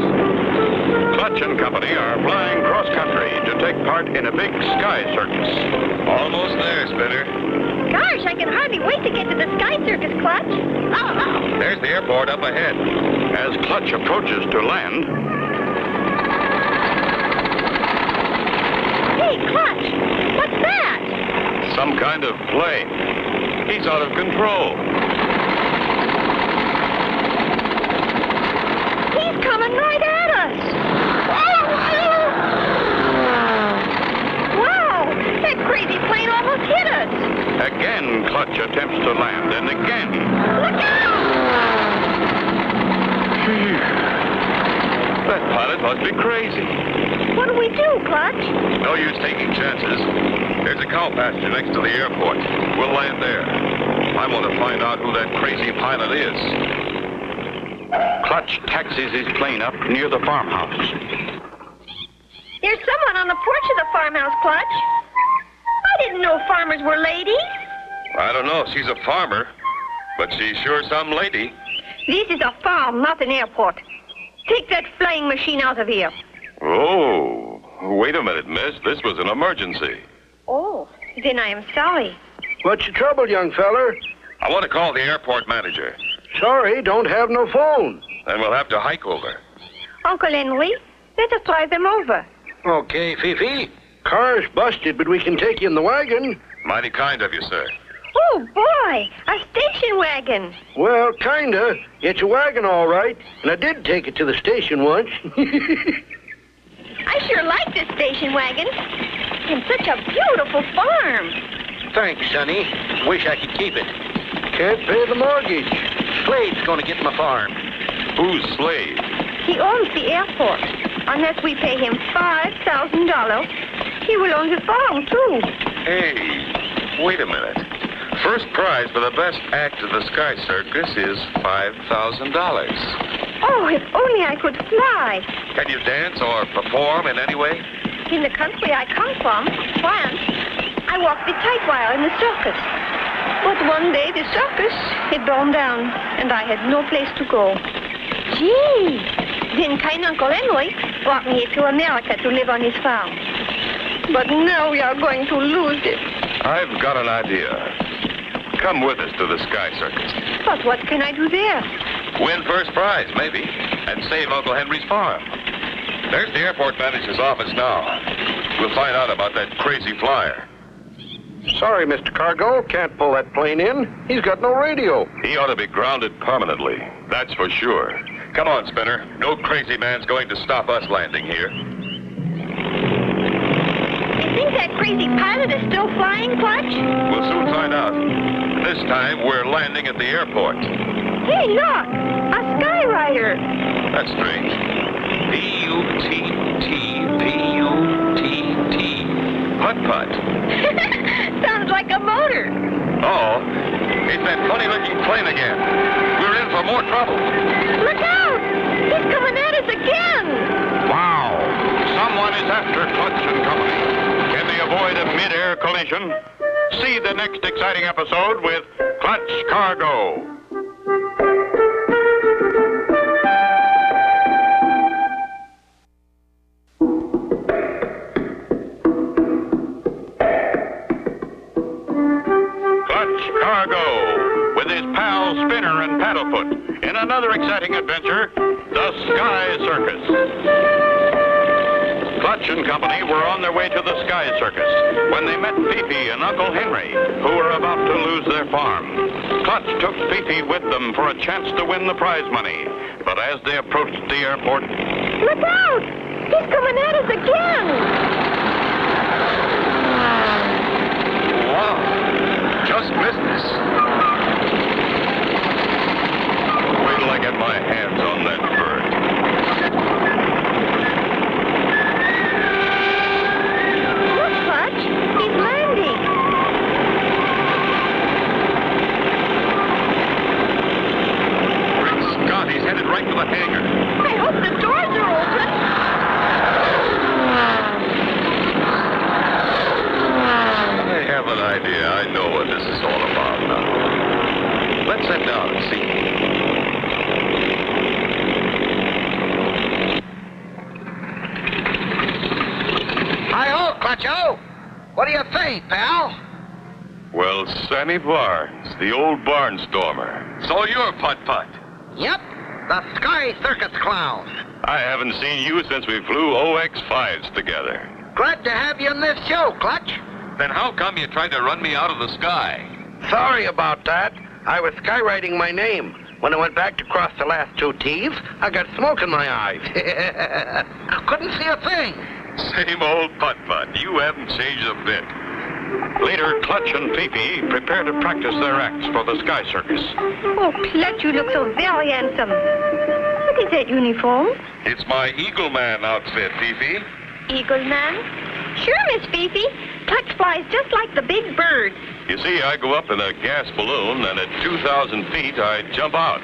Clutch and Company are flying cross country to take part in a big Sky Circus. Almost there, Spinner. Gosh, I can hardly wait to get to the Sky Circus, Clutch. Oh, oh. There's the airport up ahead. As Clutch approaches to land, Hey, Clutch, what's that? some kind of plane. He's out of control. Coming right at us. Wow, that crazy plane almost hit us. Again, Clutch attempts to land, and again. Look out! That pilot must be crazy. What do we do, Clutch? No use taking chances. There's a cow pasture next to the airport. We'll land there. I want to find out who that crazy pilot is. Clutch taxis his plane up near the farmhouse. There's someone on the porch of the farmhouse, Clutch. I didn't know farmers were ladies. I don't know if she's a farmer, but she's sure some lady. This is a farm, not an airport. Take that flying machine out of here. Oh, wait a minute, miss. This was an emergency. Oh, then I am sorry. What's your trouble, young feller? I want to call the airport manager. Sorry, don't have no phone. Then we'll have to hike over. Uncle Henry, let us drive them over. Okay, Fifi. Car's busted, but we can take you in the wagon. Mighty kind of you, sir. Oh, boy, a station wagon. Well, kinda. It's a wagon, all right. And I did take it to the station once. I sure like this station wagon. And such a beautiful farm. Thanks, Sonny. Wish I could keep it. Can't pay the mortgage. Slade's gonna get my farm. Who's Slade? He owns the airport. Unless we pay him $5,000, he will own the farm, too. Hey, wait a minute. First prize for the best act of the Sky Circus is $5,000. Oh, if only I could fly. Can you dance or perform in any way? In the country I come from, France, I walked the tight wire in the circus. But one day the circus, it burned down, and I had no place to go. Gee, then kind Uncle Henry brought me to America to live on his farm. But now we are going to lose it. I've got an idea. Come with us to the Sky Circus. But what can I do there? Win first prize, maybe, and save Uncle Henry's farm. There's the airport manager's office now. We'll find out about that crazy flyer. Sorry, Mr. Cargo. Can't pull that plane in. He's got no radio. He ought to be grounded permanently. That's for sure. Come on, Spinner. No crazy man's going to stop us landing here. You think that crazy pilot is still flying, Clutch? We'll soon find out. This time, we're landing at the airport. Hey, look! A skywriter! That's strange. P-U-T-T-P-U-T-T. Putt-putt. Sounds like a motor. Oh, it's that funny-looking plane again. We're in for more trouble. Look out! He's coming at us again! Wow! Someone is after Clutch and Company. Can they avoid a mid-air collision? See the next exciting episode with Clutch Cargo. Another exciting adventure, the Sky Circus. Clutch and Company were on their way to the Sky Circus when they met Fifi and Uncle Henry, who were about to lose their farm. Clutch took Fifi with them for a chance to win the prize money. But as they approached the airport, Look out! He's coming at us again! Wow. Just missed us. Wait till I get my hands on that bird. Look, Clutch! He's landing! Scott, he's headed right to the hangar. I hope the doors are open! I have an idea. I know what this is all about now. Let's head down and see. Clutcho. What do you think, pal? Well, Sammy Barnes, the old barnstormer. So you're Putt Putt. Yep, the Sky Circus Clown. I haven't seen you since we flew OX5s together. Glad to have you in this show, Clutch. Then how come you tried to run me out of the sky? Sorry about that. I was skywriting my name. When I went back to cross the last two T's, I got smoke in my eyes. I couldn't see a thing. Same old Putt Putt. You haven't changed a bit. Later, Clutch and Fifi prepare to practice their acts for the Sky Circus. Oh, Clutch, you look so very handsome. What is that uniform? It's my Eagle Man outfit, Fifi. Eagle Man? Sure, Miss Fifi. Clutch flies just like the big bird. You see, I go up in a gas balloon, and at 2,000 feet, I jump out.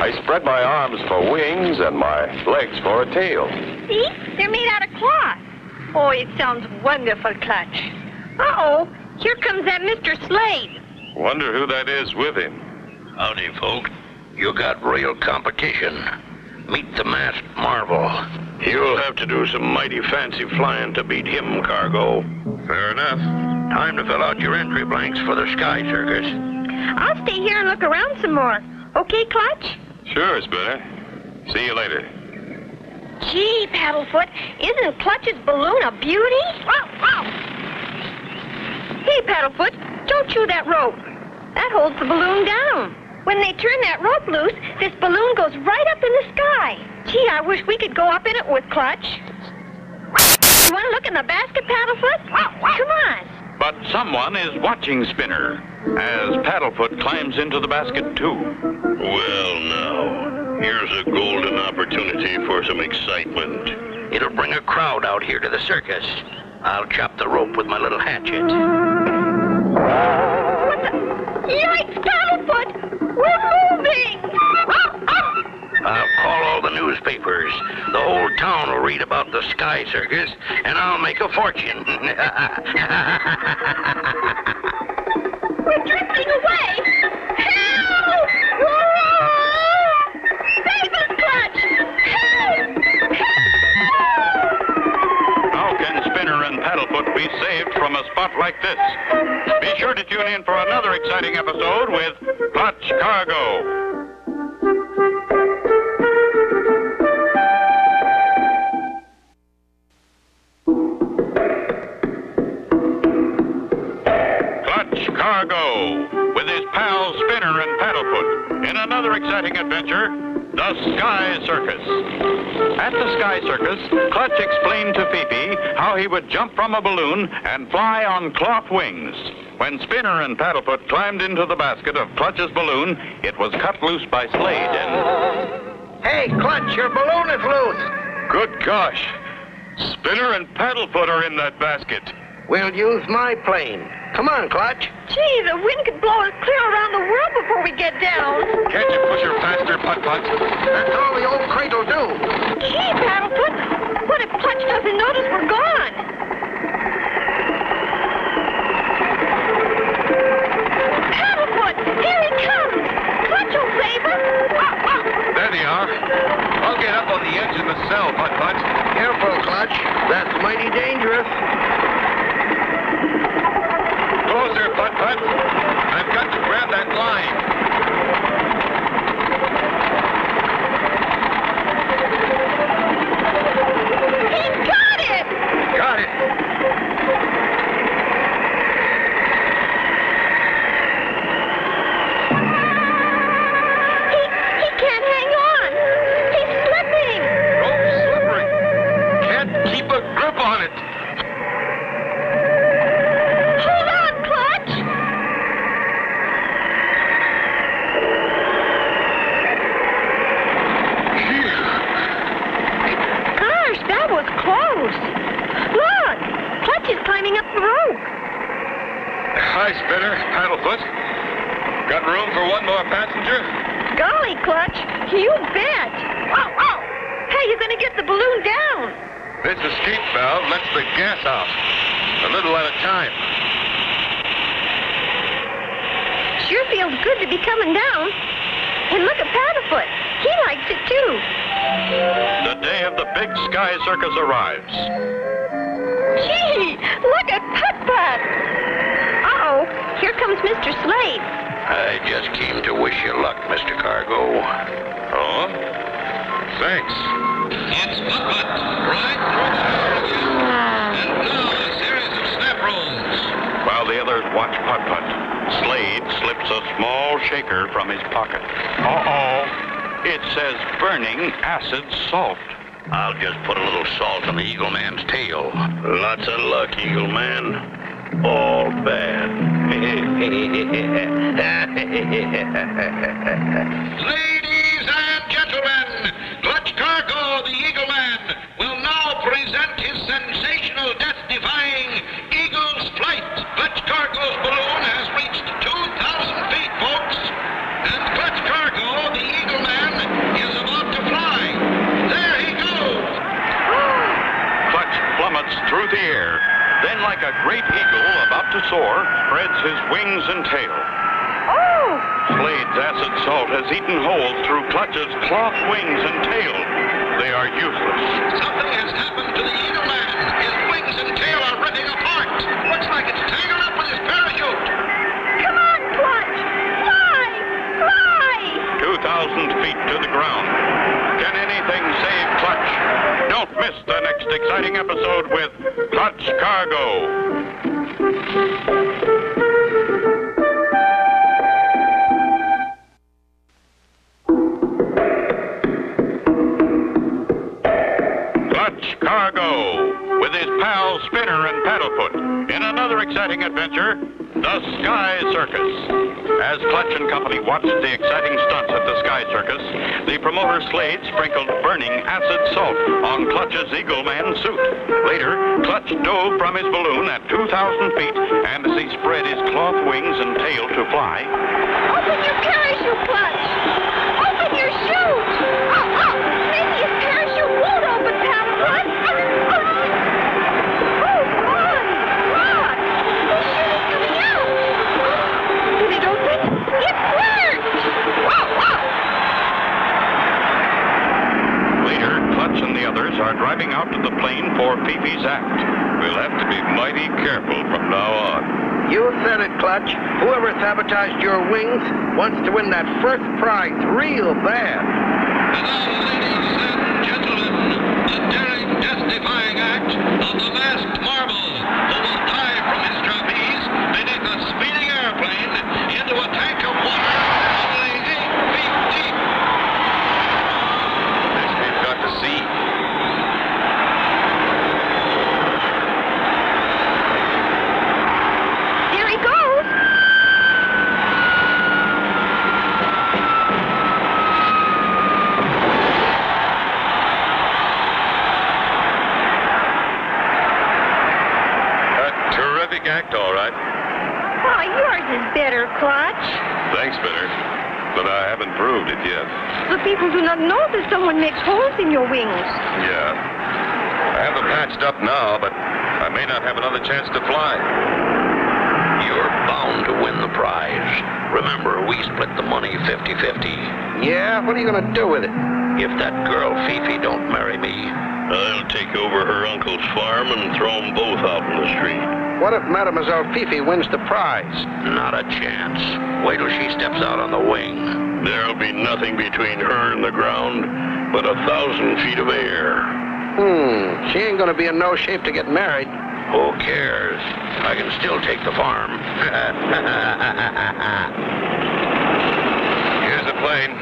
I spread my arms for wings and my legs for a tail. See? They're made out of cloth. Oh, it sounds wonderful, Clutch. Uh-oh. Here comes that Mr. Slade. Wonder who that is with him. Howdy, folk. You got real competition. Meet the masked marvel. You'll have to do some mighty fancy flying to beat him, Cargo. Fair enough. Time to fill out your entry blanks for the Sky Circus. I'll stay here and look around some more. Okay, Clutch? Sure, Spinner. See you later. Gee, Paddlefoot, isn't Clutch's balloon a beauty? Wow, wow. Hey, Paddlefoot, don't chew that rope. That holds the balloon down. When they turn that rope loose, this balloon goes right up in the sky. Gee, I wish we could go up in it with Clutch. You want to look in the basket, Paddlefoot? Come on. But someone is watching Spinner as Paddlefoot climbs into the basket, too. Well, now, here's a golden opportunity for some excitement. It'll bring a crowd out here to the circus. I'll chop the rope with my little hatchet. What the? Yikes, Paddlefoot! We're moving! I'll call all the newspapers. The whole town will read about the Sky Circus, and I'll make a fortune. like this? Be sure to tune in for another exciting episode with Clutch Cargo. Clutch Cargo with his pals Spinner and Paddlefoot in another exciting adventure, the Sky Circus. At the Sky Circus, Clutch explained to Fifi how he would jump from a balloon and fly on cloth wings. When Spinner and Paddlefoot climbed into the basket of Clutch's balloon, it was cut loose by Slade and hey, Clutch, your balloon is loose. Good gosh. Spinner and Paddlefoot are in that basket. We'll use my plane. Come on, Clutch. Gee, the wind could blow us clear around the world before we get down. Can't you push her faster, Putt Putt? That's all the old crate will do. Gee, Paddlefoot, what if Clutch doesn't notice we're gone? Paddlefoot, here he comes! Clutch will save us! Wow, wow. There they are. I'll get up on the edge of the cell, Putt Putt. Careful, Clutch. That's mighty dangerous. Closer, Putt Putt. I've got to grab that line. One more passenger? Golly, Clutch, you bet. Oh, oh. How you gonna get the balloon down? This escape valve lets the gas out. A little at a time. Sure feels good to be coming down. And look at Paddlefoot. He likes it too. the day of the big Sky Circus arrives. Gee, look at Putt Putt. Uh-oh, here comes Mr. Slade. I just came to wish you luck, Mr. Cargo. Oh? Thanks. It's Putt Putt, right through the heart again. And now a series of snap rolls. While the others watch Putt Putt, Slade slips a small shaker from his pocket. Uh-oh. It says burning acid salt. I'll just put a little salt on the Eagle Man's tail. Lots of luck, Eagle Man. All bad. Ladies and gentlemen, Clutch Cargo, the Eagle Man, will now present his sensational death-defying Eagle's Flight. Clutch Cargo's balloon has reached 2,000 feet, folks. And Clutch Cargo, the Eagle Man, is about to fly. There he goes. Clutch plummets through the air. Then, like a great eagle about to soar, spreads his wings and tail. Oh, Slade's acid salt has eaten holes through Clutch's cloth wings and tail. They are useless. Something has happened to the Eagle Man. His wings and tail are ripping apart. Looks like it's tangled up with his parachute. come on, Clutch. Fly, fly. 2,000 feet to the ground. Can anything save Clutch? Don't miss the next exciting episode with Clutch Cargo. Clutch Cargo with his pals Spinner and Paddlefoot in another exciting adventure, the Sky Circus. As Clutch and Company watched the exciting stunts at the Sky Circus, the promoter Slade sprinkled burning acid salt on Clutch's Eagle Man suit. Later, Clutch dove from his balloon at 2,000 feet, and as he spread his cloth wings and tail to fly, plane for Fifi's act. We'll have to be mighty careful from now on. You said it, Clutch. Whoever sabotaged your wings wants to win that first prize real bad. And now, ladies and gentlemen, the daring, death-defying act of the masked marvel who will dive from his trapeze beneath a speeding airplane into a tank of water only eight feet deep. This we've got to see. Here he goes. A terrific act, all right. Why, yours is better, Clutch. Thanks, Spinner. But I haven't proved it yet. The people do not know that someone makes holes in your wings. Yeah. I have them patched up now, but I may not have another chance to fly. You're bound to win the prize. Remember, we split the money 50-50. Yeah? What are you going to do with it? If that girl Fifi don't marry me, I'll take over her uncle's farm and throw them both out in the street. What if Mademoiselle Fifi wins the prize? not a chance. Wait till she steps out on the wing. There'll be nothing between her and the ground but a thousand feet of air. Hmm, she ain't going to be in no shape to get married. Who cares? I can still take the farm. Here's the plane.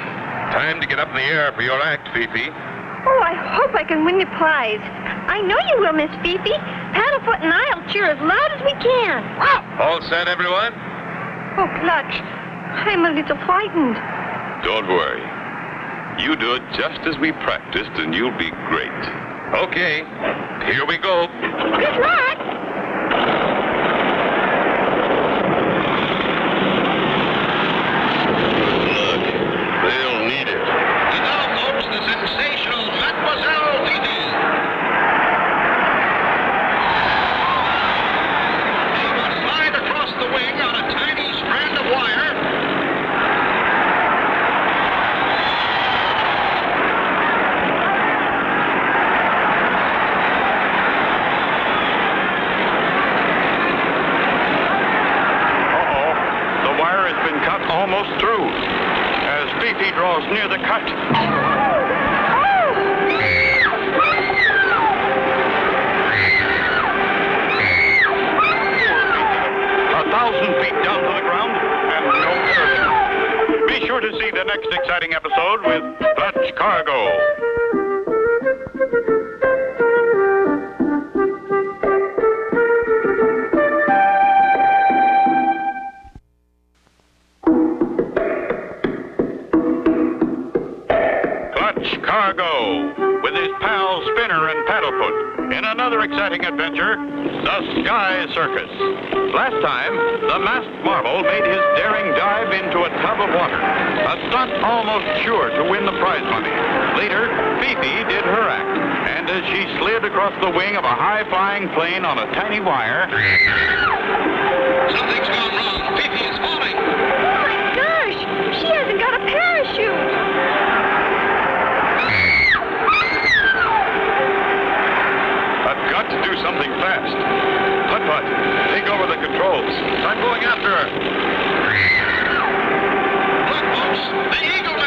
Time to get up in the air for your act, Fifi. Oh, I hope I can win the prize. I know you will, Miss Fifi. Paddlefoot and I'll cheer as loud as we can. All set, everyone? Oh, Clutch, I'm a little frightened. Don't worry. You do it just as we practiced, and you'll be great. Okay, here we go. Good luck. Next exciting episode with Clutch Cargo. Into a tub of water, a stunt almost sure to win the prize money. Later, Fifi did her act, and as she slid across the wing of a high-flying plane on a tiny wire, Something's gone wrong. Fifi is falling. Oh my gosh! She hasn't got a parachute! I've got to do something fast. Putt Putt, take over the controls. I'm going after her. The Eagle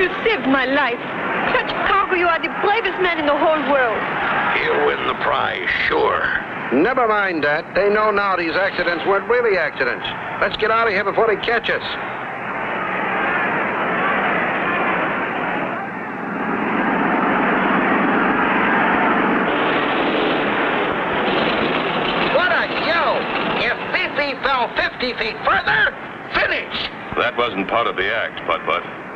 you saved my life. Clutch Cargo, you are the bravest man in the whole world. He'll win the prize, sure. Never mind that. They know now these accidents weren't really accidents. Let's get out of here before they catch us. What a yell! If Fifi fell 50 feet further, finish! That wasn't part of the act, Putt Putt.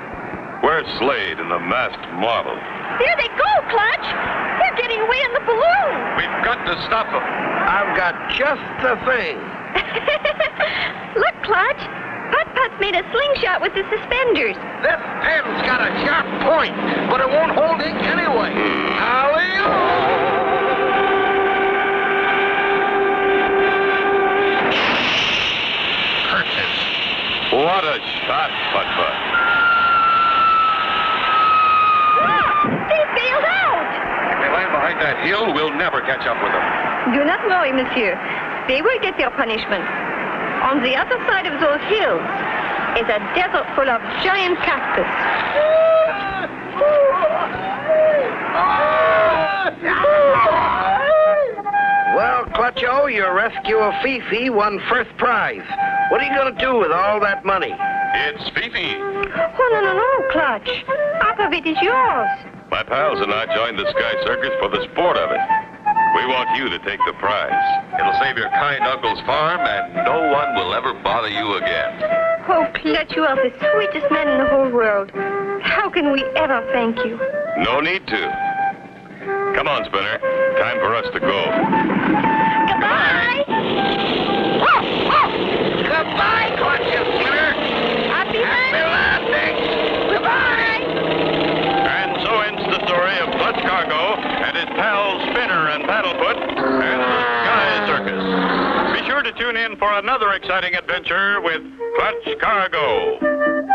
Where's Slade and the masked model? Here they go, Clutch! They're getting away in the balloon! We've got to stop them. I've got just the thing. Look, Clutch! Putt Putt's made a slingshot with the suspenders. This pen's got a sharp point, but it won't hold ink anyway. Hmm. Curses. What a shot, Putt Putt. Look! They bailed out! If they land behind that hill, we'll never catch up with them. Do not worry, monsieur. They will get their punishment. On the other side of those hills is a desert full of giant cactus. Well, Clutcho, your rescue of Fifi won first prize. What are you going to do with all that money? It's Fifi. Oh, no, no, no, Clutch. Half of it is yours. My pals and I joined the Sky Circus for the sport of it. We want you to take the prize. It'll save your kind uncle's farm, and no one will ever bother you again. Oh, Clutch, you are the sweetest man in the whole world. How can we ever thank you? No need to. Come on, Spinner. Time for us to go. Goodbye! Goodbye, Clutcho Skinner. Happy Happy landing. Goodbye. And so ends the story of Clutch Cargo and his pals Spinner and Paddlefoot and the Sky Circus. Be sure to tune in for another exciting adventure with Clutch Cargo.